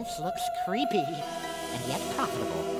This looks creepy, and yet profitable.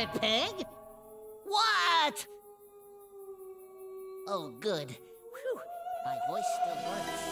It, Peg! What? Oh, good. Whew, my voice still works.